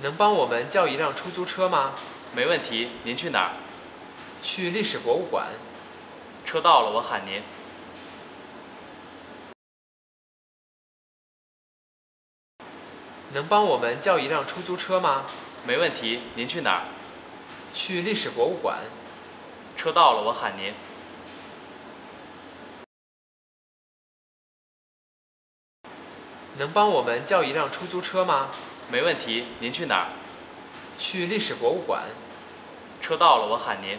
能帮我们叫一辆出租车吗？没问题，您去哪儿？去历史博物馆。车到了，我喊您。能帮我们叫一辆出租车吗？没问题，您去哪儿？去历史博物馆。车到了，我喊您。能帮我们叫一辆出租车吗？没问题，您去哪儿？去历史博物馆。车到了，我喊您。